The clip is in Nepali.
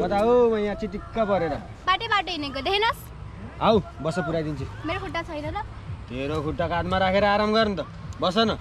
बताऊ म यहाँ चिटिक्क परेर। बाटै बाटो हिँडेको देखेनस्। आऊ बस पुऱ्याइदिन्छु। मेरो खुट्टा छैन ल। तेरो खुट्टा काँधमा राखेर आराम गर नि त। बस न।